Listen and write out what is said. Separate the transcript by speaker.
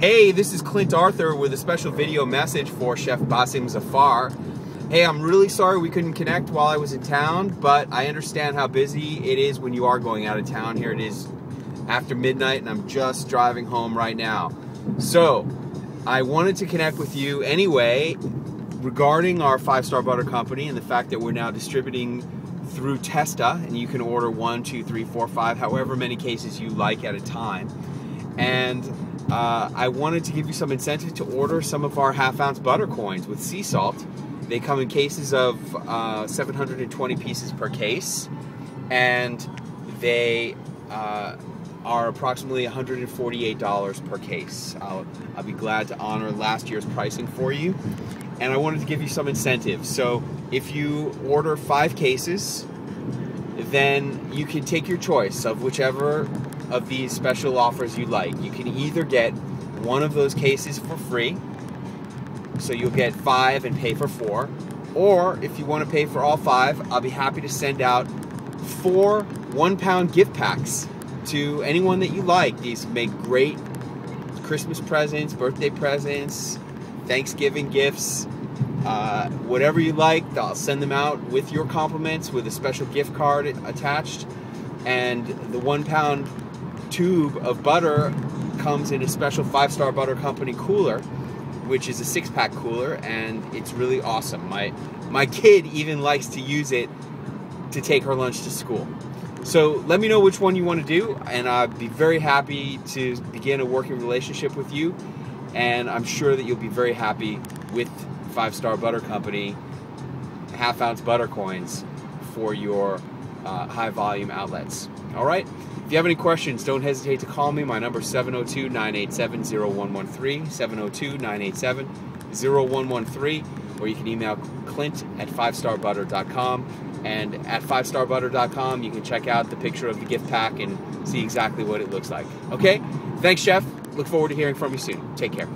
Speaker 1: Hey, this is Clint Arthur with a special video message for Chef Bassim Zafar. Hey, I'm really sorry we couldn't connect while I was in town, but I understand how busy it is when you are going out of town. Here it is after midnight, and I'm just driving home right now. So, I wanted to connect with you anyway regarding our five star butter company and the fact that we're now distributing through Testa, and you can order one, two, three, four, five, however many cases you like at a time. And uh, I wanted to give you some incentive to order some of our half ounce butter coins with sea salt. They come in cases of uh, 720 pieces per case, and they uh, are approximately $148 per case. I'll, I'll be glad to honor last year's pricing for you. And I wanted to give you some incentive. So if you order five cases, then you can take your choice of whichever of these special offers you like. You can either get one of those cases for free, so you'll get five and pay for four, or if you want to pay for all five, I'll be happy to send out four one pound gift packs to anyone that you like. These make great Christmas presents, birthday presents, Thanksgiving gifts, uh, whatever you like. I'll send them out with your compliments with a special gift card attached. And the one pound tube of butter comes in a special five star butter company cooler which is a six pack cooler and it's really awesome my my kid even likes to use it to take her lunch to school so let me know which one you want to do and i'd be very happy to begin a working relationship with you and i'm sure that you'll be very happy with five star butter company half ounce butter coins for your uh, high volume outlets all right if you have any questions, don't hesitate to call me. My number is 702 987 0113, 702 987 0113, or you can email clint at 5starbutter.com. And at 5starbutter.com, you can check out the picture of the gift pack and see exactly what it looks like. Okay? Thanks, Chef. Look forward to hearing from you soon. Take care.